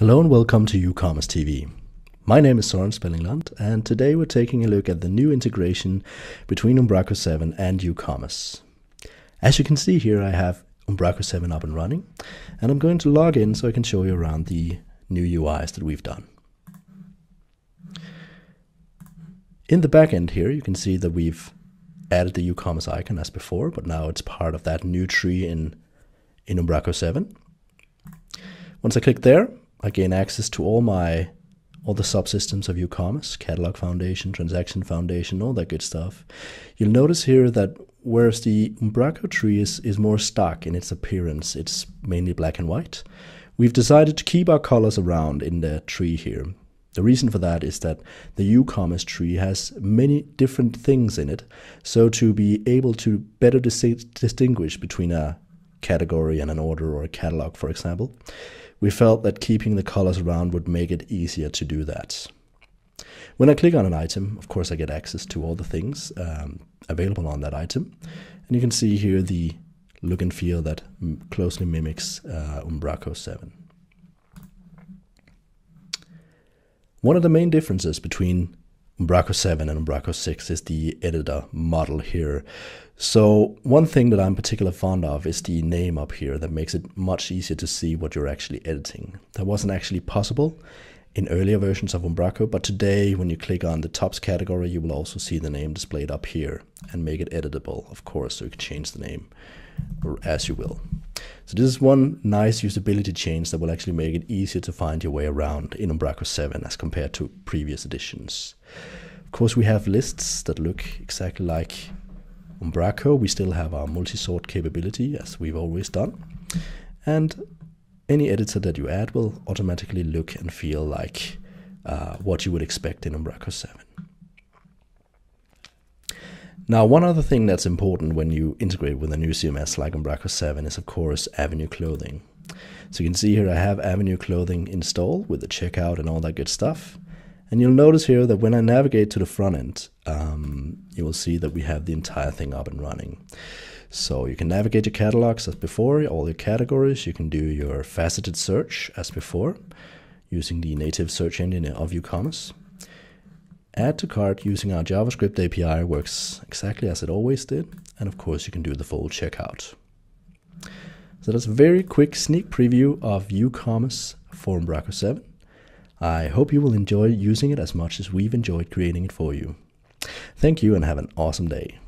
Hello and welcome to UCommerce TV. My name is Soren Spelling Lund and today we're taking a look at the new integration between Umbraco 7 and UCommerce. As you can see here I have Umbraco 7 up and running and I'm going to log in so I can show you around the new UIs that we've done. In the backend here you can see that we've added the UCommerce icon as before but now it's part of that new tree in, in Umbraco 7. Once I click there I gain access to all my all the subsystems of UCommerce, catalog foundation, transaction foundation, all that good stuff. You'll notice here that whereas the Umbraco tree is, is more stark in its appearance, it's mainly black and white, we've decided to keep our colors around in the tree here. The reason for that is that the UCommerce tree has many different things in it, so to be able to better dis distinguish between a category and an order or a catalog, for example, we felt that keeping the colors around would make it easier to do that. When I click on an item, of course, I get access to all the things um, available on that item. And you can see here the look and feel that closely mimics uh, Umbraco 7. One of the main differences between Umbraco 7 and Umbraco 6 is the editor model here. So one thing that I'm particularly fond of is the name up here that makes it much easier to see what you're actually editing. That wasn't actually possible in earlier versions of Umbraco, but today when you click on the tops category, you will also see the name displayed up here and make it editable, of course, so you can change the name as you will. So this is one nice usability change that will actually make it easier to find your way around in Umbraco 7 as compared to previous editions. Of course, we have lists that look exactly like Umbraco. We still have our multi-sort capability as we've always done. And any editor that you add will automatically look and feel like uh, what you would expect in Umbraco 7. Now, one other thing that's important when you integrate with a new CMS like Umbraco 7 is, of course, Avenue Clothing. So you can see here I have Avenue Clothing installed with the checkout and all that good stuff. And you'll notice here that when I navigate to the front end, um, you will see that we have the entire thing up and running. So you can navigate your catalogs as before, all your categories. You can do your faceted search as before, using the native search engine of UCommerce. Add to cart using our JavaScript API works exactly as it always did. And of course, you can do the full checkout. So that's a very quick sneak preview of UCommerce for Umbraco 7. I hope you will enjoy using it as much as we've enjoyed creating it for you. Thank you and have an awesome day.